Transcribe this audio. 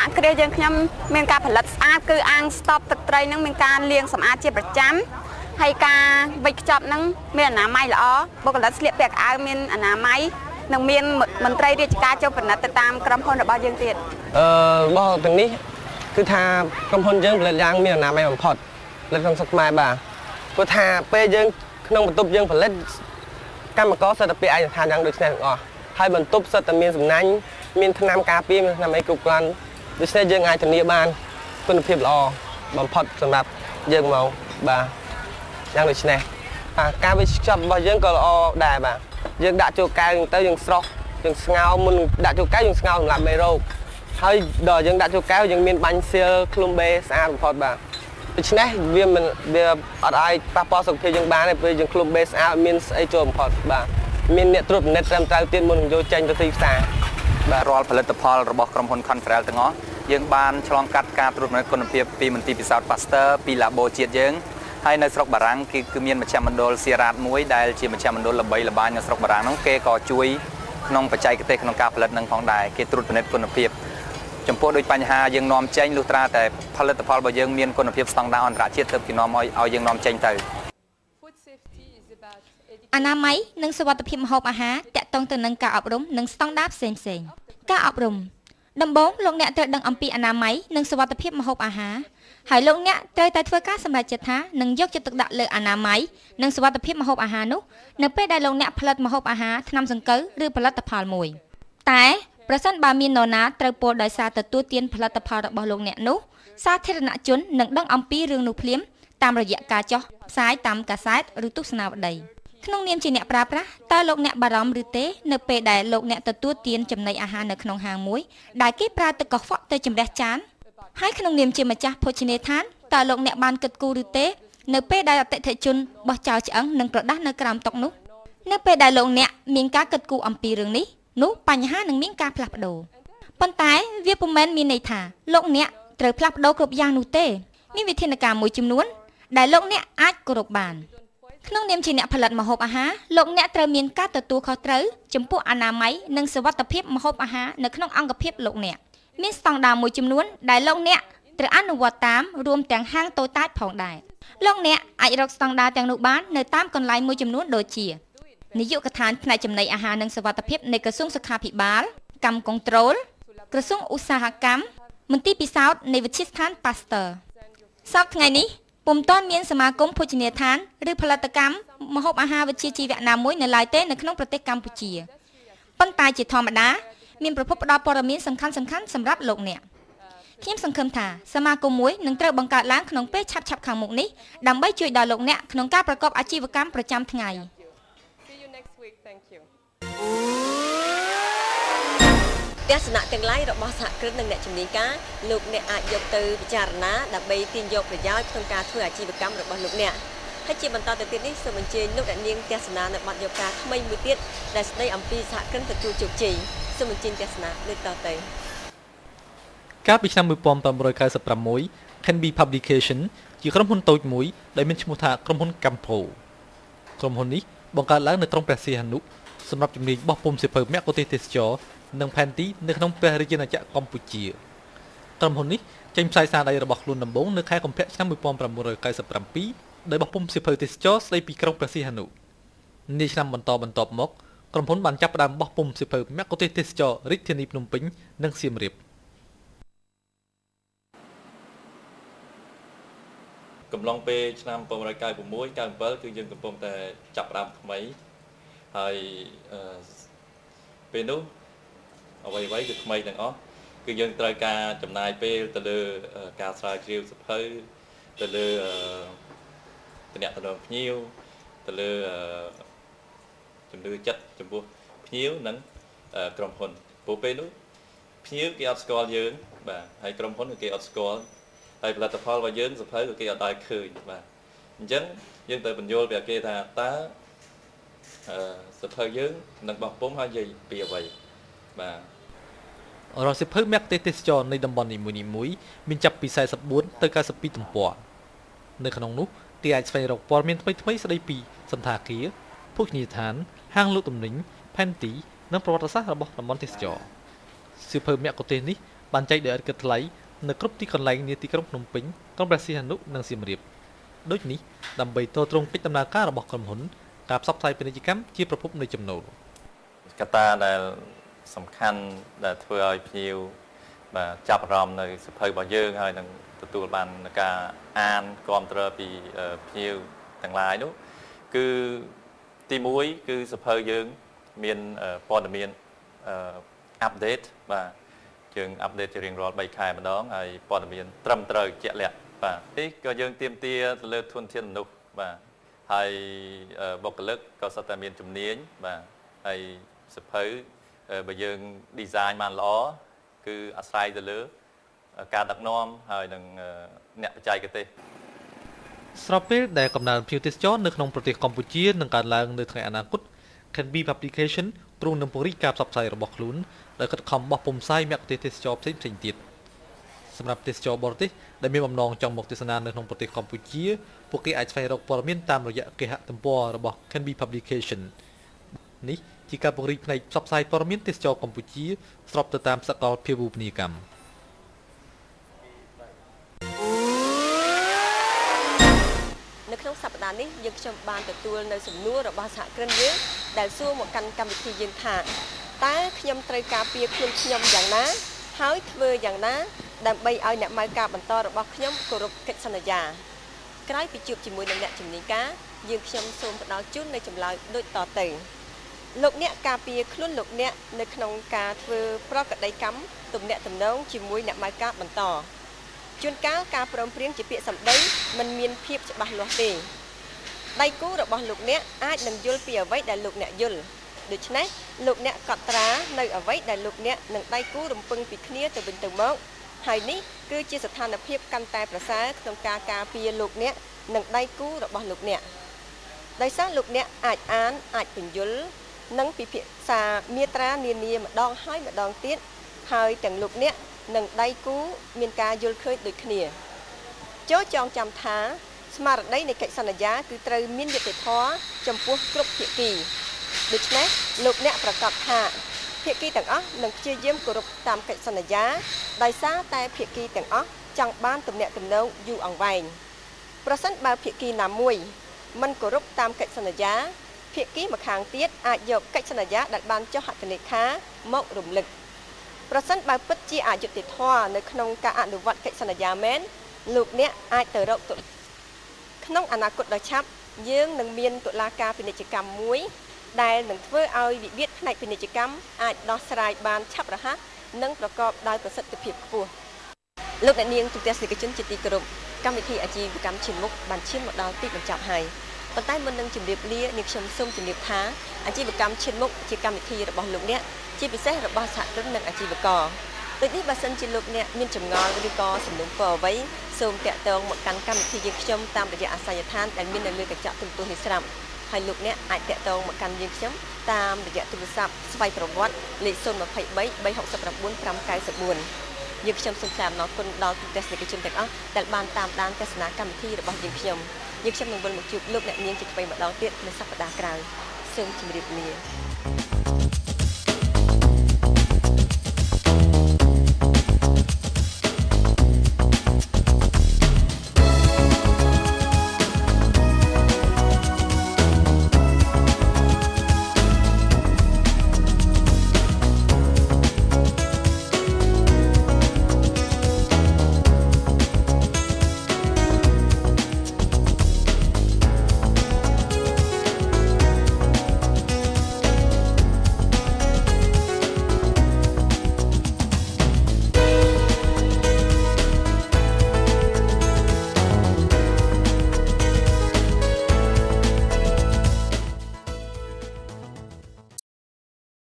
សហគ្រាសយើងខ្ញុំមានការផលិតស្អាតគឺអាងស្តុបទឹកត្រីហ្នឹងមានការលាងសម្អាតជាប្រចាំហើយការវេចខ្ចប់ហ្នឹងមានអនាម័យល្អបុគ្គលិកស្លៀកពាក់អាវមានអនាម័យនិងមានមន្ត្រីរាជការចូលពិនិត្យទៅតាមក្រុមហ៊ុនរបស់យើងទៀតអឺរបស់ទាំងនេះគឺថាក្រុមហ៊ុនយើងផលិតយ៉ាងមានអនាម័យបំផុតផលិតក្នុងស្រុកខ្មែរបាទព្រោះថាពេលយើងក្នុងបន្ទប់យើងផលិតកម្មករសិទ្ធិពាក្យឯកសណ្ឋានយ៉ាងដូចនេះទាំងអស់ហើយបន្ទប់សិទ្ធិតែមានសំណាញ់មានថ្នាំការពារមានថ្នាំអីគ្រប់គ្រាន់ ដូច្នេះយើងអាចធានាបានគុណភាពល្អបំផុតសម្រាប់យើងមកបាទយ៉ាងដូចនេះការវិច្ឆ័យរបស់យើងក៏ល្អដែរបាទយើងដាក់ចូលកែវទៅយើងស្រស់យើងស្ងោរមុនដាក់ចូលកែវយើងស្ងោរសម្រាប់មេរោគហើយដល់យើងដាក់ចូលកែវយើងមានបាញ់សៀលឃ្លុំបេស្អាតបំផុតបាទដូច្នេះវាមិនវាអត់អាចប៉ះពាល់សុខភាពយើងបានទេពេលយើងឃ្លុំបេស្អាតមានស្អីចូលបំផុតបាទមានអ្នកត្រួតពិនិត្យត្រឹមត្រូវទៀតមុនយកចេញទៅទីផ្សារបាទរាល់ផលិតផលរបស់ក្រុមហ៊ុន Confrel ទាំងអស់ យើងបានឆ្លងកាត់ការត្រួតពិនិត្យគុណភាពពីមន្ទីរពិសោធន៍ Pasteur ពី Labo ជាតិយើងហើយនៅស្រុកបារាំងគឺគឺមានមជ្ឈមណ្ឌលស៊ីរ៉ាតមួយដែលជាមជ្ឈមណ្ឌលល្បីល្បាញនៅស្រុកបារាំងនោះគេក៏ជួយក្នុងបច្ចេកទេសក្នុងការផលិតនឹងផងដែរគេត្រួតពិនិត្យគុណភាពចំពោះដូចបញ្ហាយើងនាំចេញលុះត្រាតែផលិតផលរបស់យើងមានគុណភាពស្តង់ដារអន្តរជាតិទើបគេនាំឲ្យឲ្យយើងនាំចេញទៅអនាម័យនិងសុវត្ថិភាពម្ហូបអាហារតកតងទៅនឹងការអប់រំនិងស្តង់ដារផ្សេងផ្សេងការអប់រំ ដំបូងលោកអ្នកត្រូវដឹងអំពីអនាម័យនិងសុវត្ថិភាពម្ហូបអាហារហើយលោកអ្នកត្រូវតែធ្វើការសម្រេចចិត្តថានឹងយកចិត្តទុកដាក់លើអនាម័យនិងសុវត្ថិភាពម្ហូបអាហារនោះនៅពេលដែលលោកអ្នកផលិតម្ហូបអាហារថ្នាំសង្កូវឬផលិតផលមួយតែប្រសិនបើមាននរណាត្រូវពោលដោយសារទទួលទានផលិតផលរបស់លោកអ្នកនោះសាធារណជននឹងដឹងអំពីរឿងនោះភ្លាមតាមរយៈការចុះផ្សាយតាមកាសែតឬទស្សនាវដ្តី ក្នុងនាមជាអ្នកប្រើប្រាស់តើលោកអ្នកបារម្ភឬទេនៅពេលដែលលោកអ្នកទទួលទានចំណីអាហារនៅក្នុងហាងមួយដែលគេប្រើទឹកកខ្វក់ទៅជំរះចានហើយក្នុងនាមជាម្ចាស់ភោជនីយដ្ឋានតើលោកអ្នកបានគិតគូរឬទេនៅពេលដែលអតិថិជនបោះចោលឆ្អឹងនិងក្រដាស់នៅក្រោមតុនោះនៅពេលដែលលោកអ្នកមានការគិតគូរអំពីរឿងនេះនោះបញ្ហានឹងមានការផ្លាស់ប្ដូរប៉ុន្តែវាពុំមែនមានន័យថាលោកអ្នកត្រូវផ្លាស់ប្ដូរគ្រប់យ៉ាងនោះទេ មានវិធានការមួយចំនួនដែលលោកអ្នកអាចគោរពបាន ក្នុងនាមជាអ្នកផលិតម្ហូបអាហារលោកអ្នកត្រូវមានការទទួលខុសត្រូវចំពោះអនាម័យនិងសុវត្ថិភាពម្ហូបអាហារនៅក្នុងអង្គភាពលោកអ្នកមានស្តង់ដារមួយចំនួនដែលលោកអ្នកត្រូវអនុវត្តតាមរួមទាំងហាងតូចតាចផងដែរលោកអ្នកអាចរកស្តង់ដារទាំងនោះបាននៅតាមកន្លែងមួយចំនួនដូចជានាយកដ្ឋានផ្នែកចំណីអាហារនិងសុវត្ថិភាពនៃក្រសួងសុខាភិបាលកម្មកុងត្រូលក្រសួងឧស្សាហកម្មមន្ទីរពិសោធន៍នៃវិទ្យាស្ថាន Pasteur សប្តាហ៍ថ្ងៃនេះ ពុំទាន់មានសមាគមភោជនីយដ្ឋានឬផលិតកម្មម្ហូបអាហារវិជ្ជាជីវៈណាមួយនៅឡើយទេនៅក្នុងប្រទេសកម្ពុជាប៉ុន្តែជាធម្មតាមានប្រភពផ្ដល់ព័ត៌មានសំខាន់សំខាន់សម្រាប់លោកអ្នកខ្ញុំសង្ឃឹមថាសមាគមមួយនឹងត្រូវបង្កើតឡើងក្នុងពេលឆាប់ៗខាងមុខនេះដើម្បីជួយដល់លោកអ្នកក្នុងការប្រកបអាជីវកម្មប្រចាំថ្ងៃ ទស្សនៈទាំងឡាយរបស់សហគ្រិននិងអ្នកជំនាញការលោកអ្នកអាចយកទៅពិចារណាដើម្បីទាញយកប្រយោជន៍ក្នុងការធ្វើអាជីវកម្មរបស់លោកអ្នកហើយជាបន្តទៅទៀតនេះសូមអញ្ជើញលោកអ្នកនាងទស្សនានៅបទយកការថ្មីមួយទៀតដែលស្ដីអំពីសហគ្រិនទទួលជោគជ័យសូមអញ្ជើញទស្សនាលើកតទៅកាលពីឆ្នាំ1996 Canby Publication ជាក្រុមហ៊ុនតូចមួយដែលមានឈ្មោះថាក្រុមហ៊ុន Campo ក្រុមហ៊ុននេះបង្កើតឡើងនៅក្រុងព្រះសីហនុសម្រាប់ជំនាញបោះពុម្ពសៀវភៅមគ្គុទ្ទេសក៍ទេសចរ និងផែនទីនៅក្នុងព្រះរាជាណាចក្រកម្ពុជាក្រុមហ៊ុននេះចេញផ្សាយសារដៃរបស់ខ្លួនដំបូងនៅខែកុម្ភៈឆ្នាំ1997ដោយបោះពុម្ពសៀវភៅទេសចរស្ដីពីក្រុងព្រះសីហនុនាឆ្នាំបន្តបន្ទាប់មកក្រុមហ៊ុនបានចាប់ផ្ដើមបោះពុម្ពសៀវភៅមគ្គុទ្ទេសក៍ទេសចររាជធានីភ្នំពេញនិងសៀមរាបកំឡុងពេលឆ្នាំ1996 97គឺយើងកំពុងតែចាប់ផ្ដើមថ្មីហើយពេលនោះ អ្វីអ្វីគឺថ្មីទាំងអស់គឺយើងត្រូវការចំណាយពេលទៅលើការស្រាវជ្រាវសភៅទៅលើតំណែងភ្ញៀវទៅលើជំនឿចិត្តចំពោះភ្ញៀវនិងក្រុមហ៊ុនព្រោះពេលនោះភ្ញៀវគេអត់ស្គាល់យើងបាទហើយក្រុមហ៊ុនគេអត់ស្គាល់ហើយផលិតផលរបស់យើងសភៅក៏គេអត់ដែលឃើញបាទអញ្ចឹងយើងទៅបញ្យល់ពីគេថាតើសភៅយើងនឹងបោះពុំហើយនិយាយពីអ្វី បាទរកសិភៅមគ្គទេសចរនៃតំបន់នីមួយៗមានចាប់ពី44ទៅ92ទំព័រនៅក្នុងនោះទីអាចស្វែងរកព័ត៌មានថ្មីៗស្ដីពីសន្តាគារភោជនីយដ្ឋាន ហាងលក់ទំនិញផែនទីនិងប្រវត្តិសាស្ត្ររបស់តំបន់ទេសចរសិភៅមគ្គទេសនេះបានចែកដោយឥតគិតថ្លៃនៅគ្រប់ទីកន្លែងនាទីក្រុងភ្នំពេញក្រុងព្រះសីហនុនិងសៀមរាបដូចនេះដើម្បីតទ្រង់កិច្ចដំណើរការរបស់ក្រុមហ៊ុនការផ្សព្វផ្សាយពាណិជ្ជកម្មជាប្រភពនៃចំណូលកត្តាដែល សំខាន់ដែលធ្វើឲ្យភ្ញៀវបាទចាប់អារម្មណ៍នៅសភៅរបស់យើងហើយនឹងទទួលបានការអានគ្រប់គ្រងពីភ្ញៀវទាំងឡាយនោះគឺទី1គឺសភៅយើងមានព័ត៌មានអាប់ដេតបាទយើងអាប់ដេតជារៀងរាល់3ខែម្ដងហើយព័ត៌មានត្រឹមត្រូវជាក់លាក់បាទនេះក៏យើងទៀមទាទៅលើធនធានមនុស្សបាទហើយបុគ្គលិកក៏សុទ្ធតែមានជំនាញបាទហើយសភៅ បើយើង design បានល្អគឺអាស្រ័យទៅលើ ការដឹកនាំហើយនឹងអ្នកបច្ចេកទេសស្របពេលដែលកំណើនភ្ញៀវទេសចរនៅក្នុងប្រទេសកម្ពុជានឹងកើតឡើងនៅថ្ងៃអនាគត Canby Publication ទ្រង់នឹងពង្រីកការផ្សព្វផ្សាយរបស់ខ្លួនដោយខិតខំបោះពុម្ពផ្សាយមគ្គុទ្ទេសក៍ទេសចរផ្សេងៗទៀតសម្រាប់ទេសចរបរទេសដែលមានបំណងចង់មកទស្សនានៅក្នុងប្រទេសកម្ពុជាពួកគេអាចស្វែងរកព័ត៌មានតាមរយៈគេហទំព័ររបស់ Canby Publication នេះ ជាការពង្រីកផ្នែកផ្សព្វផ្សាយព័ត៌មានទេសចរកម្ពុជាស្របទៅតាមសកលភាវូបនីយកម្មនៅក្នុងសប្តាហ៍នេះយើងខ្ញុំបានទទួលនៅសំណួររបស់សហគ្រិនយើងដែលសួរមកកាន់កម្មវិធីយើងថាតើខ្ញុំត្រូវការពារខ្លួនខ្ញុំយ៉ាងណា ហើយធ្វើយ៉ាងណា ដើម្បីឲ្យអ្នកម៉ៅការបន្តរបស់ខ្ញុំគោរពកិច្ចសន្យាក្រោយពីជួបជាមួយនឹងអ្នកជំនាញការយើងខ្ញុំសូមផ្ដល់ជូននៅចម្លើយដូចតទៅ លោកអ្នកការពារខ្លួនលោកអ្នកនៅក្នុងការធ្វើប្រកដីកម្មទំនាក់ទំនងជាមួយអ្នកម៉ៅការបន្តជួនកាលការព្រមព្រៀងជាពាក្យសម្ដីมันមានភាពច្បាស់លាស់ទេដៃគូរបស់លោកអ្នកអាចនឹងយល់ពីអ្វីដែលលោកអ្នកយល់ដូច្នេះលោកអ្នកកត់ត្រានៅអ្វីដែលលោកអ្នកនិងដៃគូរំពឹងពីគ្នាទៅវិញទៅមកហើយនេះគឺជាស្ថានភាពកាន់តែប្រសើរក្នុងការការពារលោកអ្នកនិងដៃគូរបស់លោកអ្នកដោយសារលោកអ្នកអាចអានអាចពន្យល់ និងពិភាក្សាមាត្រានានាម្ដងហើយម្ដងទៀតហើយទាំងលោកអ្នកនិងដៃគូមានការយល់ឃើញដូចគ្នាចូលចងចាំថាស្មារតីនៃកិច្ចសន្យាគឺត្រូវមានយុត្តិធម៌ចំពោះគ្រប់ភាគីដូច្នេះលោកអ្នកប្រកាសថាភាគីទាំងអស់នឹងព្យាយាមគោរពតាមកិច្ចសន្យាដោយសារតែភាគីទាំងអស់ចង់បានទំនាក់ទំនងយូរអង្វែងប្រសិនបើភាគីណាមួយមិនគោរពតាមកិច្ចសន្យា ភាគីម្ខាងទៀតអាចយកកិច្ចសន្យាដែលបានចុះហត្ថលេខាមករំលឹកប្រសិនបើពិតជាអយុត្តិធម៌នៅក្នុងការអនុវត្តកិច្ចសន្យាមែនលោកអ្នកអាចទៅរកតុក្នុងអនាគតដ៏ឆាប់យើងនឹងមានតុលាការពាណិជ្ជកម្មមួយ ដែលនឹងធ្វើឲ្យវិវាទផ្នែកពាណិជ្ជកម្មអាចដោះស្រាយបានឆាប់រហ័សនិងប្រកបដោយប្រសិទ្ធភាពខ្ពស់លោកអ្នកនាងទូតទេសនិកជនជាទីគោរពកម្មវិធីអាជីវកម្មឈានមុខបានឈានមកដល់ទីបញ្ចប់ហើយ ប៉ុន្តែមុននឹងជម្រាបលានាងខ្ញុំសូមជម្រាបថាអាជីវកម្មឈានមុខជាកម្មវិធីរបស់លោកអ្នកជាពិសេសរបស់សហគ្រិននិងអាជីវករដូចនេះបើសិនជាលោកអ្នកមានចម្ងល់ឬក៏សំណុំពរអ្វីសូមតាក់ទងមកកាន់កម្មវិធីយើងខ្ញុំតាមរយៈអាសយដ្ឋានដែលមាននៅលើកញ្ចក់ទូរទស្សន៍នេះស្រាប់ហើយលោកអ្នកអាចតាក់ទងមកកាន់យើងខ្ញុំតាមរយៈទូរស័ព្ទស្វ័យប្រវត្តិលេខ023 369 594យើងខ្ញុំសូមថ្លែងអំណរគុណដល់ទូទេសនិកជនទាំងអស់ដែលបានតាមដានទស្សនាកម្មវិធីរបស់យើងខ្ញុំ យើងខ្ញុំនឹងវិលមកជួបលោកអ្នកនាងជាថ្មីម្ដងទៀតនៅសប្ដាហ៍ក្រោយសូមជម្រាបលា